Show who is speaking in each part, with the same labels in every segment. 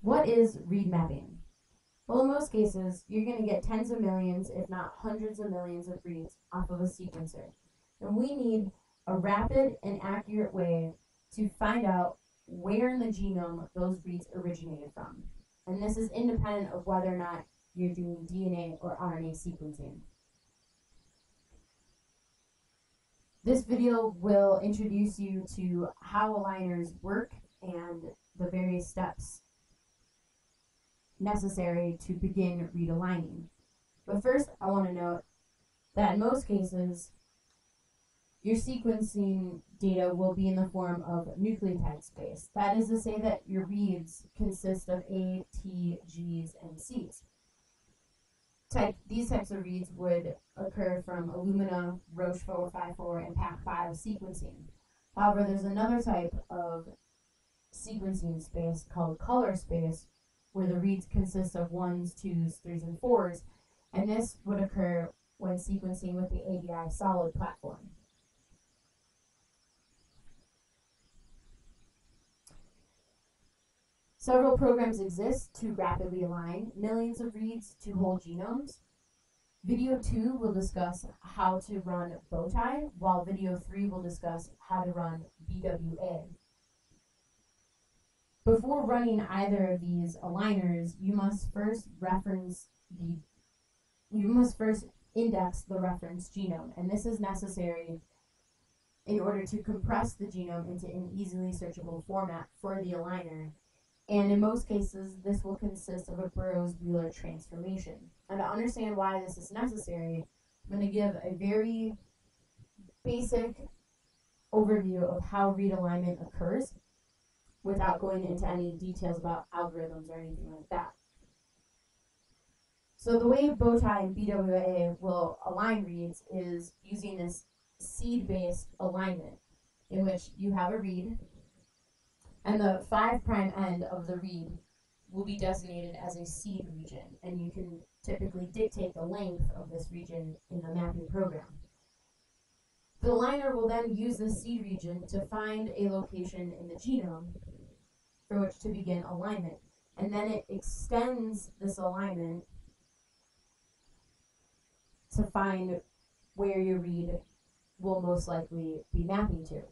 Speaker 1: What is read mapping? Well, in most cases, you're going to get tens of millions, if not hundreds of millions of reads off of a sequencer. And we need a rapid and accurate way to find out where in the genome those reads originated from. And this is independent of whether or not you're doing DNA or RNA sequencing. This video will introduce you to how aligners work and the various steps necessary to begin read aligning. But first, I want to note that in most cases, your sequencing data will be in the form of nucleotide space. That is to say that your reads consist of A, T, Gs, and Cs. Type, these types of reads would occur from Illumina, Roche 454, and PacBio sequencing. However, there's another type of sequencing space called color space, where the reads consist of ones, twos, threes, and fours, and this would occur when sequencing with the ABI solid platform. Several programs exist to rapidly align millions of reads to whole genomes. Video 2 will discuss how to run Bowtie, while video 3 will discuss how to run BWA. Before running either of these aligners, you must first reference the you must first index the reference genome, and this is necessary in order to compress the genome into an easily searchable format for the aligner. And in most cases, this will consist of a Burrows-Wheeler transformation. And to understand why this is necessary, I'm going to give a very basic overview of how read alignment occurs without going into any details about algorithms or anything like that. So the way Bowtie and BWA will align reads is using this seed-based alignment in which you have a read and the 5' prime end of the read will be designated as a seed region and you can typically dictate the length of this region in the mapping program. The aligner will then use the seed region to find a location in the genome for which to begin alignment. And then it extends this alignment to find where your read will most likely be mapping to.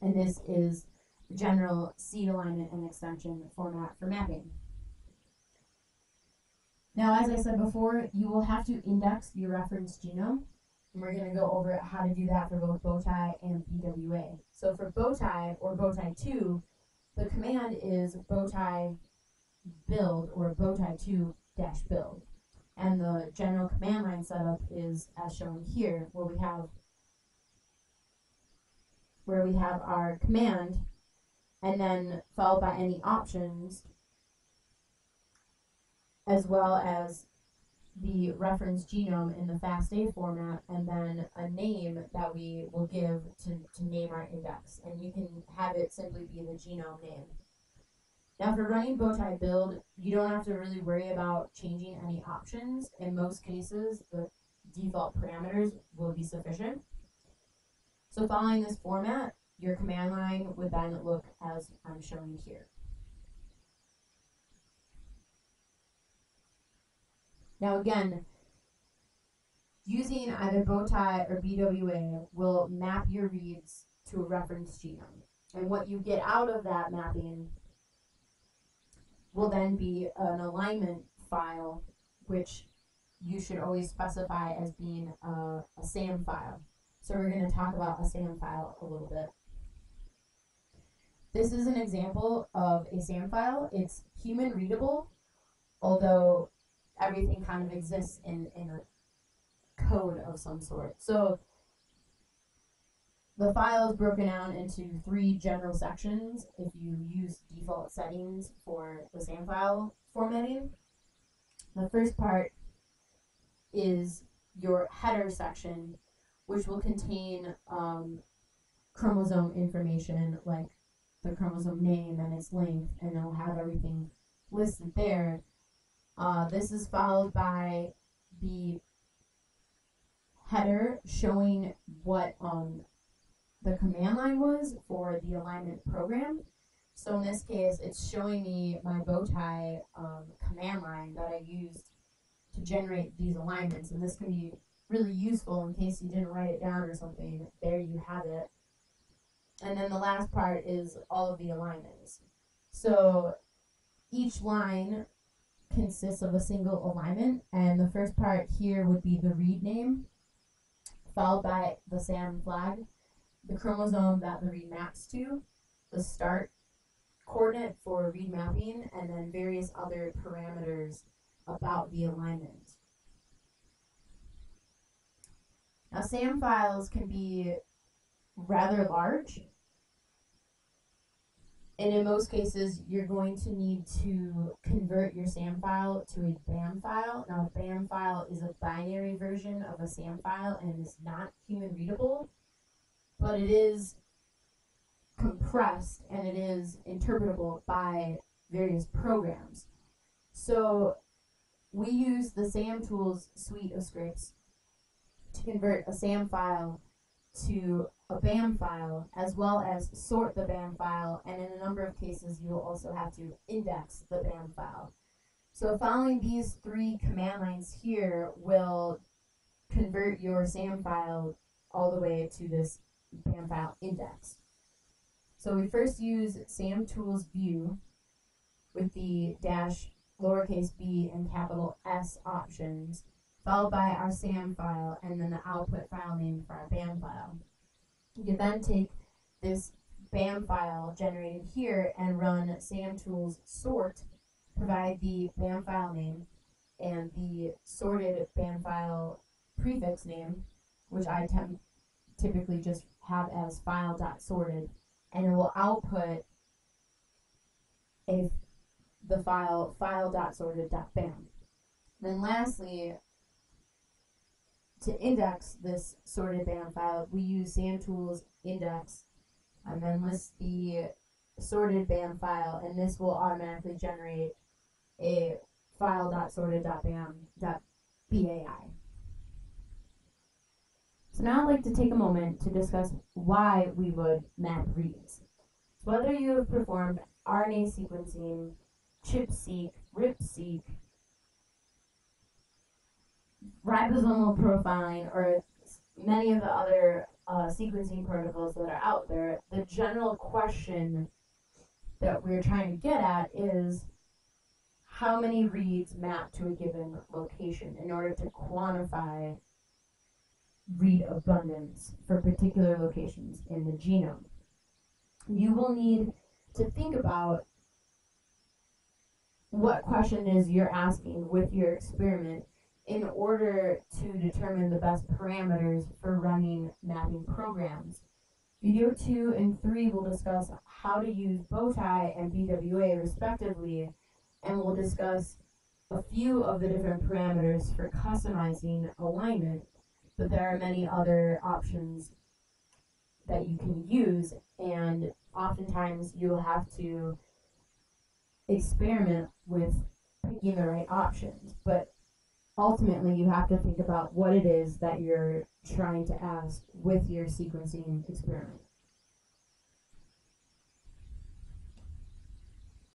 Speaker 1: And this is general seed alignment and extension format for mapping. Now, as I said before, you will have to index your reference genome we're going to go over how to do that for both Bowtie and BWA. So for Bowtie or Bowtie 2, the command is Bowtie build or Bowtie 2 dash build. And the general command line setup is as shown here, where we have where we have our command and then followed by any options as well as the reference genome in the FASTA format and then a name that we will give to, to name our index. And you can have it simply be the genome name. Now for running Bowtie build, you don't have to really worry about changing any options. In most cases, the default parameters will be sufficient. So following this format, your command line would then look as I'm showing here. Now again, using either Bowtie or BWA will map your reads to a reference genome. And what you get out of that mapping will then be an alignment file, which you should always specify as being a, a SAM file. So we're going to talk about a SAM file a little bit. This is an example of a SAM file. It's human readable, although everything kind of exists in, in a code of some sort. So the file is broken down into three general sections if you use default settings for the SAM file formatting. The first part is your header section, which will contain um, chromosome information like the chromosome name and its length, and it'll have everything listed there. Uh, this is followed by the header showing what um, the command line was for the alignment program. So in this case, it's showing me my Bowtie um, command line that I used to generate these alignments. And this can be really useful in case you didn't write it down or something. There you have it. And then the last part is all of the alignments. So each line consists of a single alignment, and the first part here would be the read name, followed by the SAM flag, the chromosome that the read maps to, the start coordinate for read mapping, and then various other parameters about the alignment. Now, SAM files can be rather large, and in most cases, you're going to need to convert your SAM file to a BAM file. Now, a BAM file is a binary version of a SAM file and is not human readable, but it is compressed and it is interpretable by various programs. So, we use the SAM tools suite of scripts to convert a SAM file to a BAM file as well as sort the BAM file and in a number of cases you will also have to index the BAM file. So following these three command lines here will convert your SAM file all the way to this BAM file index. So we first use SAM tools view with the dash lowercase b and capital S options followed by our SAM file, and then the output file name for our BAM file. You then take this BAM file generated here and run SAM tools sort, provide the BAM file name and the sorted BAM file prefix name, which I typically just have as file.sorted, and it will output the file file.sorted.bam. Then lastly, to index this sorted BAM file, we use SAMTools index and then list the sorted BAM file, and this will automatically generate a file.sorted.bam.bai. So now I'd like to take a moment to discuss why we would map reads. Whether you have performed RNA sequencing, ChIP-seq, RIP-seq, ribosomal profiling or many of the other uh, sequencing protocols that are out there, the general question that we're trying to get at is how many reads map to a given location in order to quantify read abundance for particular locations in the genome. You will need to think about what question is you're asking with your experiment in order to determine the best parameters for running mapping programs. Video 2 and 3 will discuss how to use Bowtie and BWA respectively, and we'll discuss a few of the different parameters for customizing alignment, but there are many other options that you can use, and oftentimes you'll have to experiment with picking the right options. But ultimately you have to think about what it is that you're trying to ask with your sequencing experiment.